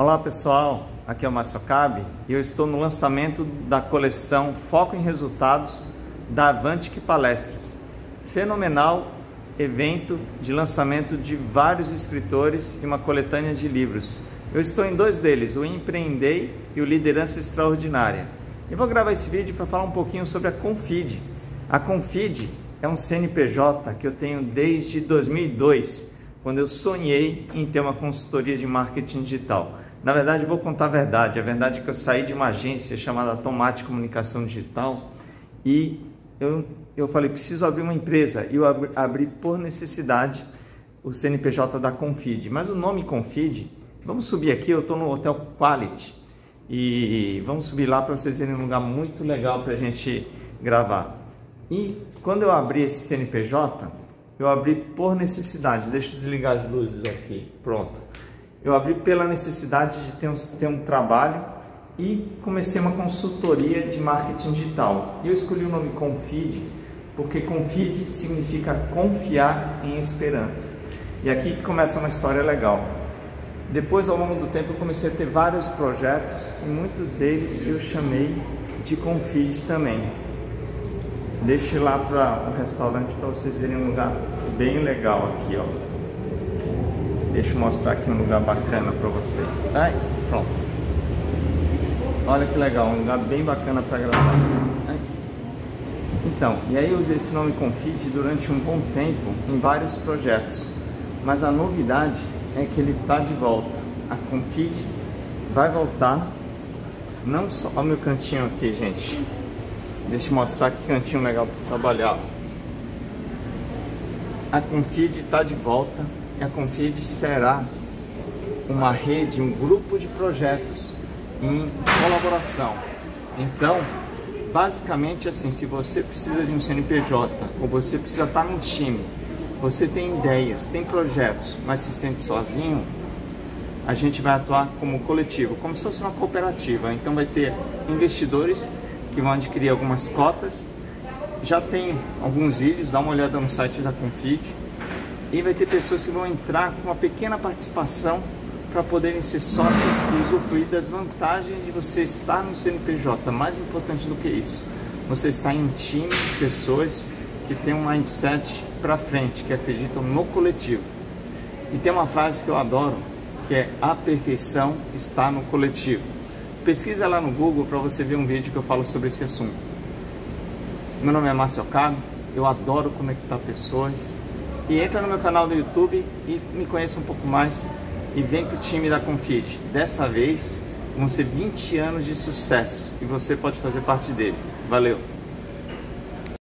Olá pessoal, aqui é o Márcio Cabe e eu estou no lançamento da coleção Foco em Resultados da Avantic Palestras. Fenomenal evento de lançamento de vários escritores e uma coletânea de livros. Eu estou em dois deles, o Empreendei e o Liderança Extraordinária. E vou gravar esse vídeo para falar um pouquinho sobre a Confid. A Confid é um CNPJ que eu tenho desde 2002, quando eu sonhei em ter uma consultoria de marketing digital. Na verdade, vou contar a verdade. A verdade é que eu saí de uma agência chamada Tomate Comunicação Digital e eu, eu falei, preciso abrir uma empresa. E eu abri, abri por necessidade o CNPJ da Confid. Mas o nome Confid, vamos subir aqui, eu estou no Hotel Quality. E vamos subir lá para vocês verem um lugar muito legal para a gente gravar. E quando eu abri esse CNPJ, eu abri por necessidade. Deixa eu desligar as luzes aqui. Pronto eu abri pela necessidade de ter um, ter um trabalho e comecei uma consultoria de marketing digital. E eu escolhi o nome Confid porque Confid significa confiar em Esperanto. E aqui começa uma história legal. Depois, ao longo do tempo, eu comecei a ter vários projetos e muitos deles eu chamei de Confid também. Deixe lá para o restaurante para vocês verem um lugar bem legal aqui, ó. Deixa eu mostrar aqui um lugar bacana para vocês. Ai, pronto. Olha que legal, um lugar bem bacana para gravar. Então, e aí eu usei esse nome Confit durante um bom tempo em vários projetos. Mas a novidade é que ele está de volta. A Confit vai voltar. Não só. Olha o meu cantinho aqui, gente. Deixa eu mostrar que cantinho legal para trabalhar. A Confid está de volta a Confid será uma rede, um grupo de projetos em colaboração. Então, basicamente assim, se você precisa de um CNPJ ou você precisa estar num time, você tem ideias, tem projetos, mas se sente sozinho, a gente vai atuar como coletivo, como se fosse uma cooperativa. Então vai ter investidores que vão adquirir algumas cotas. Já tem alguns vídeos, dá uma olhada no site da Confid e vai ter pessoas que vão entrar com uma pequena participação para poderem ser sócios e usufruir das vantagens de você estar no CNPJ. Mais importante do que isso, você está em um time de pessoas que tem um mindset para frente, que acreditam no coletivo. E tem uma frase que eu adoro, que é a perfeição está no coletivo. Pesquisa lá no Google para você ver um vídeo que eu falo sobre esse assunto. Meu nome é Márcio Cabo, eu adoro conectar pessoas, e entra no meu canal do YouTube e me conheça um pouco mais e vem para o time da Confid. Dessa vez vão ser 20 anos de sucesso e você pode fazer parte dele. Valeu!